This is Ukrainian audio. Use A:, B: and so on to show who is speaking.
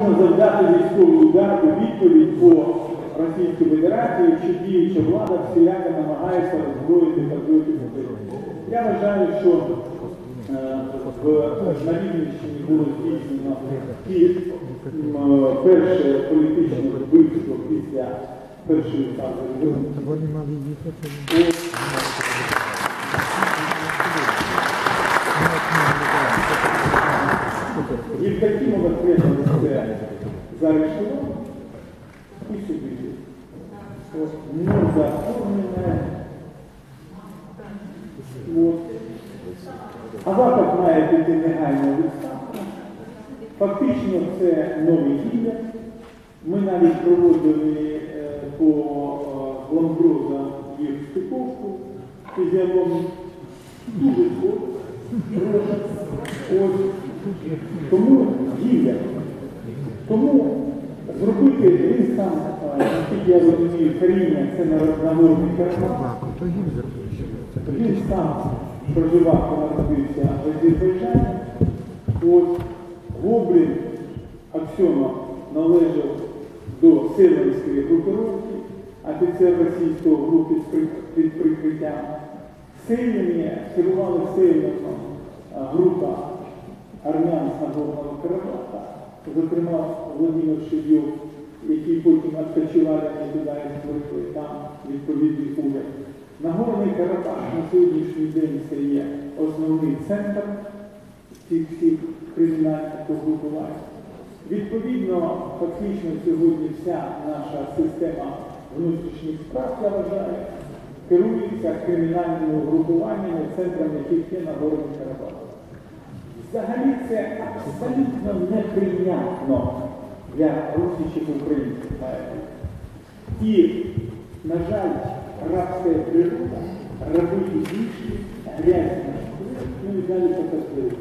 A: Завдати військовий удар у відповідь по Російській Федерації, чи діюча влада всіляко намагається роззброїти патріотів України. Я вважаю, що е, в на Рівненщині було здійснено і перше політичне вбивство після першої фази. Євдокімова Света це і судили. От, Не заформлене. От. Аваков має піти негайно у відставку. Фактично це новий лідер. Ми навіть проводили е, по е, їх стиковку фізіологію. Дуже схоже. Тому дія. Тому зробити сам, е, наскільки я розумію, Каріна це Нагорний Карабах.
B: То
A: Він сам проживав, коли народився в Азербайджані. От Гоблін Аксьонов належав до Северської групировки, офіцер російського групи під прикриттям. Северні керували Северном група армян з Нагорного Карабаха, зокрема Владимир Шевйов, який потім відпочивали туди і там відповідний уряд. Нагорний Карабах на сьогоднішній день це є основний центр цих всіх кримінальних погрупувань. Відповідно, фактично сьогодні вся наша система внутрішніх справ, я вважаю, керується кримінальними угрупуваннями, центром яких є Нагорний Карабах. Взагалі це абсолютно неприйнятно для русичів українців. І, на жаль, рабська природа робити більше грязь, ну і далі покажу.